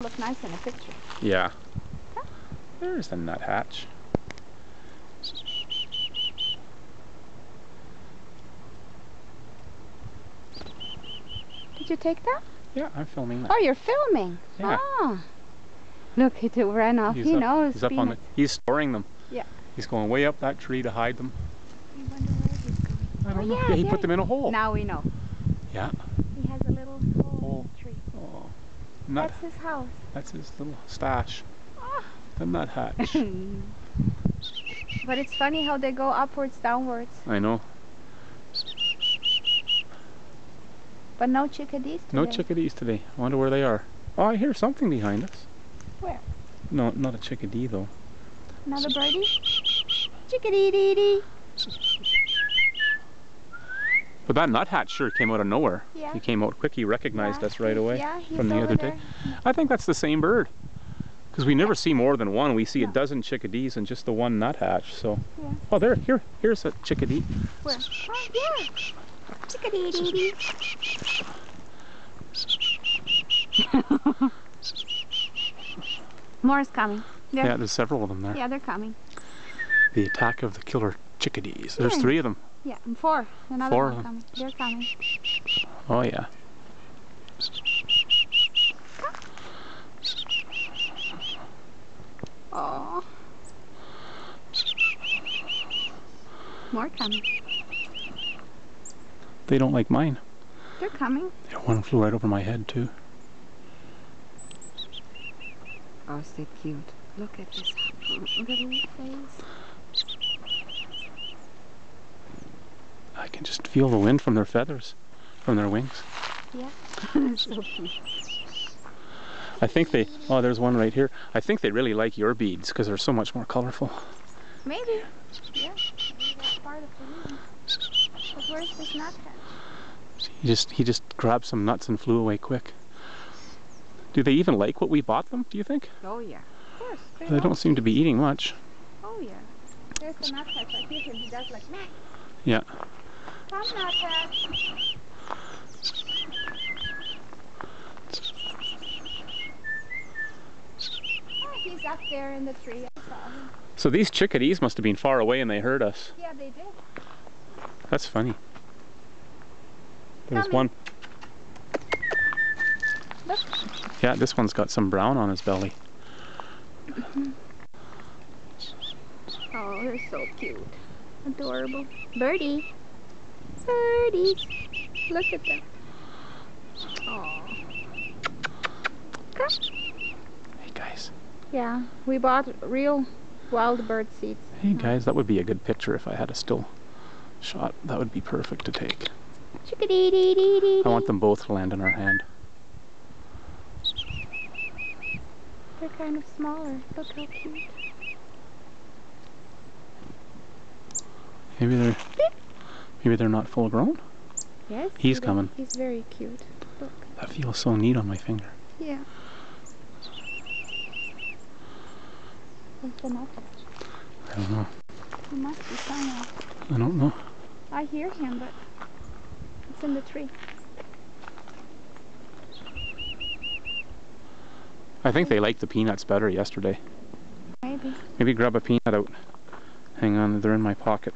Look nice in a picture. Yeah. There's the nuthatch. Did you take that? Yeah, I'm filming that. Oh, you're filming. Yeah. Ah. Look, it ran off. He's he up, knows. He's up on the. He's storing them. Yeah. He's going way up that tree to hide them. I wonder where he's going. I don't Oh, know. yeah, Yeah, he put them in a hole. Now we know. Yeah. He has a little hole Hole. in the tree. Oh. Nut. That's his house. That's his little stash. Ah. The nuthatch. but it's funny how they go upwards, downwards. I know. But no chickadees today. No chickadees today. I wonder where they are. Oh, I hear something behind us. Where? No, not a chickadee though. Another birdie? Chickadee dee dee. But that nuthatch sure came out of nowhere. Yeah. He came out quick. He recognized Yeah, us right away yeah, he's from the over other day. there. I think that's the same bird. Because we never see more than one. We see a dozen chickadees and just the one nuthatch. So, Yeah. oh, there, here, here's a chickadee. Where? Oh, yeah. Chickadee dee dee. More's coming. They're, Yeah, there's several of them there. yeah, they're coming. The attack of the killer chickadees. There's Yeah. three of them. Yeah, and four. Another Four one coming. They're coming. Oh yeah. Oh. More coming. They don't like mine. They're coming. Yeah, one flew right over my head too. Oh, is it cute? Look at this little face. Can just feel the wind from their feathers, from their wings. Yeah. I think they, oh there's one right here. I think they really like your beads because they're so much more colorful. Maybe. Yeah. Maybe that's part of the reason. But where's this nuthatch? He just, he just grabbed some nuts and flew away quick. Do they even like what we bought them, do you think? Oh, yeah. Of course. They don't seem to be eating much. Oh, yeah. There's the nuthatch. I hear him. He does like, meh. Yeah. He's up there in the tree. I saw him. So these chickadees must have been far away and they heard us. Yeah, they did. That's funny. There's one. Look. Yeah, this one's got some brown on his belly. Oh, they're so cute. Adorable. Birdie. Look at them. Oh. Hey guys. Yeah, we bought real wild bird seeds. Hey guys, that would be a good picture if I had a still shot. That would be perfect to take. Chickadee dee dee dee. I want them both to land in our hand. They're kind of smaller. Look how cute. Maybe they're maybe they're not full grown. Yes. He's see coming. He's very cute. Look. That feels so neat on my finger. Yeah. Where's the nuthatch? I don't know. He must be somewhere. I don't know. I hear him, but it's in the tree. I think they liked the peanuts better yesterday. Maybe. Maybe grab a peanut out. Hang on, they're in my pocket.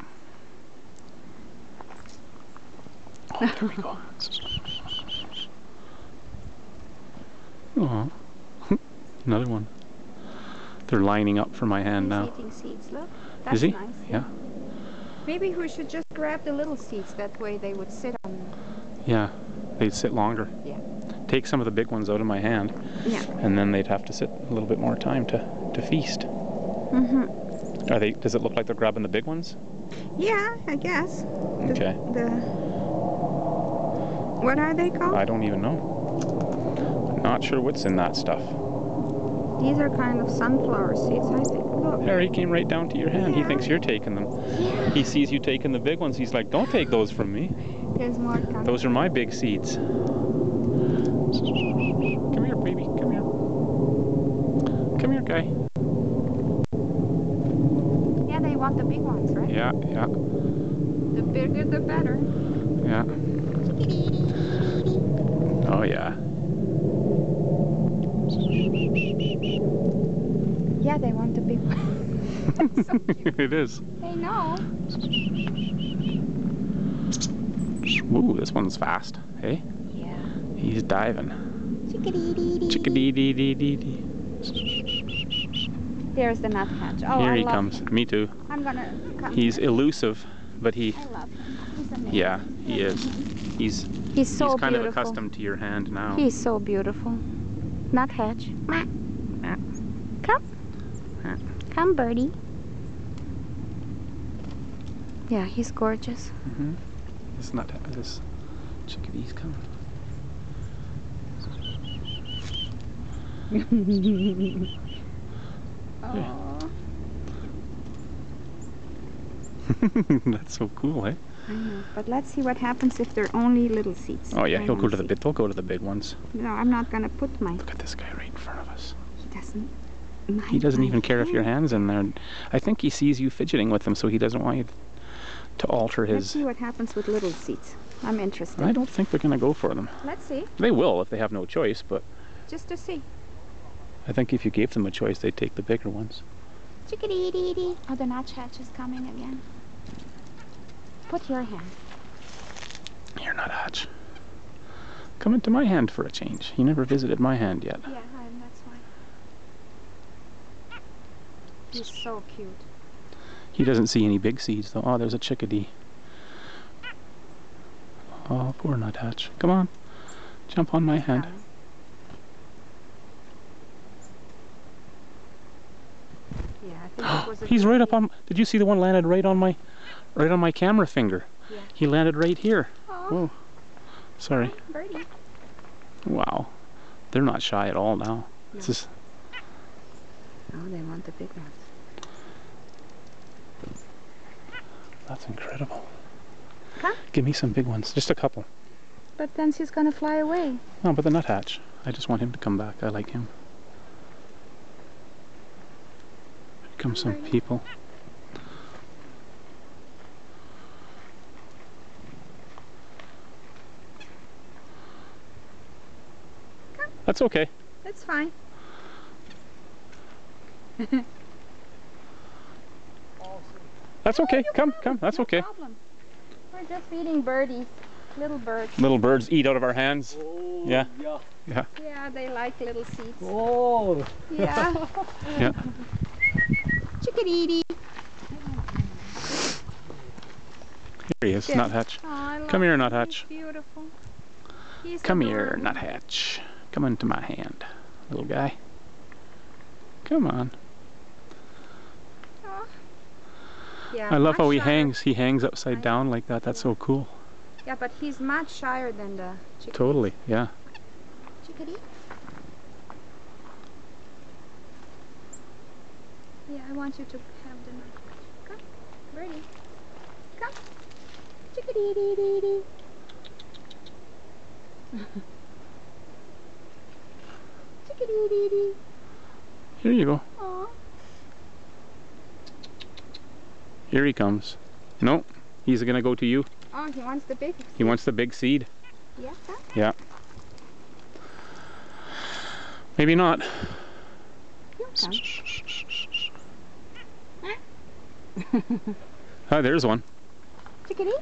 Oh, there we go. Oh, another one. They're lining up for my hand He's now. eating seeds. Look. That's Is he? nice. Yeah. Maybe we should just grab the little seeds. That way they would sit on them. Yeah, they'd sit longer. Yeah. Take some of the big ones out of my hand, Yeah. and then they'd have to sit a little bit more time to, to feast. Mm-hmm. Are they? Does it look like they're grabbing the big ones? Yeah, I guess. The, Okay. The what are they called? I don't even know. Not sure what's in that stuff. These are kind of sunflower seeds, I think. Look. There, he came right down to your hand. He thinks you're taking them. Yeah. He sees you taking the big ones. He's like, don't take those from me. There's more coming. Those are my big seeds. Come here, baby. Come here. Come here, guy. Yeah, they want the big ones, right? Yeah, yeah, The bigger, the better. yeah. Oh, yeah. Yeah, they want the big one. so cute. it is. They know. Ooh, this one's fast. Hey, Yeah. he's diving. Chickadee dee dee. Chickadee dee dee dee dee. There's the nuthatch. Oh, Here I he comes. him. Me too. I'm gonna. He's elusive, but he, I love him. He's amazing. yeah, he is. He's He's so he's kind beautiful. of accustomed to your hand now. He's so beautiful. Nuthatch. Come. Come, birdie. Yeah, he's gorgeous. Mm -hmm. This nut, this chickadee's coming. That's so cool, eh? I know. But let's see what happens if they're only little seats. Oh yeah, I he'll go wanna the big. They'll go to the big ones. No, I'm not gonna put my. Look at this guy right in front of us. He doesn't. He doesn't even care if your hand. hand's in there. I think he sees you fidgeting with him, so he doesn't want you to alter Let's his. see what happens with little seeds. I'm interested. I don't think they're gonna go for them. Let's see, They will if they have no choice, but just to see. I think if you gave them a choice, they'd take the bigger ones. Chickadee dee dee. Oh, the nuthatch is coming again. Put your hand. You're not Hatch. Come into my hand for a change. You never visited my hand yet. Yeah, I'm, that's why. He's so cute. He doesn't see any big seeds though. Oh, there's a chickadee. Oh, poor nuthatch. Come on. Jump on my hand. Yeah, I think it was a He's right up on. Did you see the one landed right on my, right on my camera finger? Yeah. He landed right here. Oh, Whoa. Sorry. birdie. Wow. They're not shy at all now. No. just, Oh, they want the big ones. that's incredible. Come. Give me some big ones. Just a couple. But then she's gonna fly away. No, but the nuthatch. I just want him to come back. I like him. Here come some people. That's okay. That's fine. That's okay. Oh, come, come. That's no okay. Problem. We're just feeding birdies, little birds. Little birds eat out of our hands. Oh, Yeah. yeah. Yeah, they like little seeds. Oh, Yeah. Yeah. Chickadee. Here he is, Yeah. nuthatch. Oh, Come here, him. nuthatch. Beautiful. He's Come here, adorable. nuthatch. Come into my hand, little guy. Come on. Yeah, I love how he shyer. hangs. He hangs upside I down like that. That's so cool. Yeah, but he's much shyer than the chickadee. Totally. Yeah. Chickadee? Yeah, I want you to have the nut. Come, birdie. Come. Chickadee dee dee dee. Chickadee dee dee. Here you go. Aw. Here he comes. No, he's gonna go to you. Oh, he wants the big. He wants the big seed. Yeah? Yeah. Maybe not. Come. Ah, there's one. Chickadee?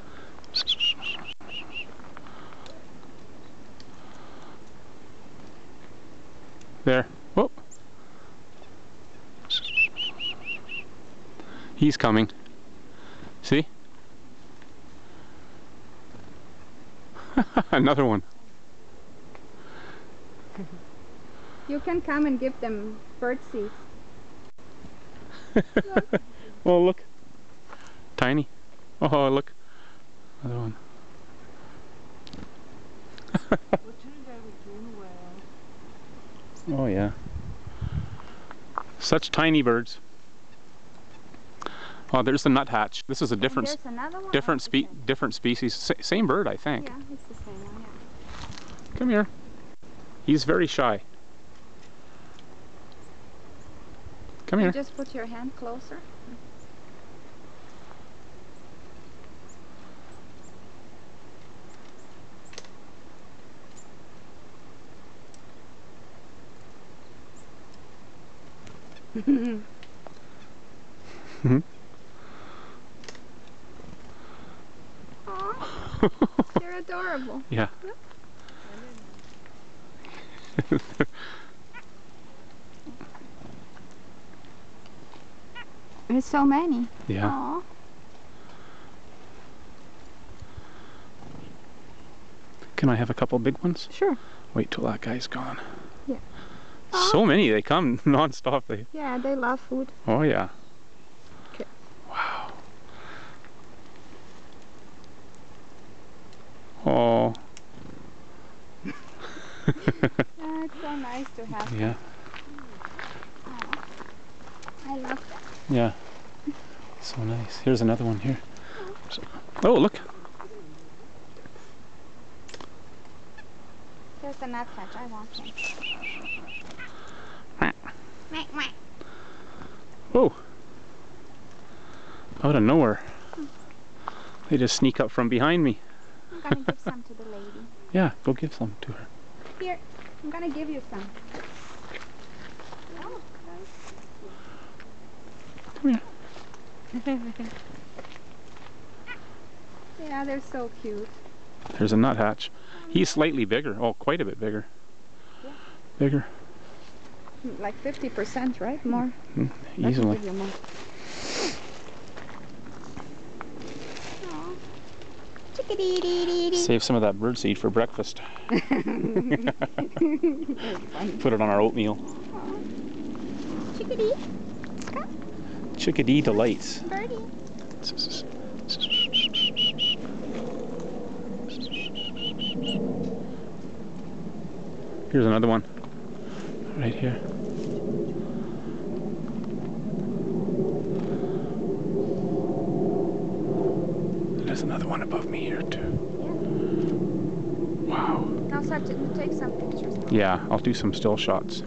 There. Whoop. He's coming. See? Another one. You can come and give them bird seeds. Oh, look. Tiny. Oh, look. Another one. Oh, yeah. Such tiny birds. Oh, there's the nuthatch. This is a different, And there's another one. different spe different species. Sa same bird, I think. Yeah, it's the same one. Yeah. Come here. He's very shy. Come You here. just put your hand closer. Aw, they're adorable. Yeah. There's so many. yeah. Aw. Can I have a couple big ones? Sure. Wait till that guy's gone. Yeah. So many. They come non-stop. They. Yeah, they love food. Oh yeah. 'Kay. Wow. Oh. Yeah, it's so nice to have. yeah. Aw. I love that. Yeah. So nice. Here's another one here. Oh, look. There's the nuthatch. I want him. Whoa. Out of nowhere. They just sneak up from behind me. I'm gonna give some to the lady. Yeah, go give some to her. Here, I'm gonna give you some. Oh, Come here. yeah, they're so cute. There's a nuthatch. He's slightly bigger. Oh, quite a bit bigger. Yeah. Bigger. Like 50%, right? More. Hmm, Let me Easily. more. Save some of that birdseed for breakfast. Put it on our oatmeal. Aw. Chickadee, Chickadee delights. birdie. Here's another one. Right here. There's another one above me here too. Yeah. Wow. Now start to take some pictures. Yeah, I'll do some still shots.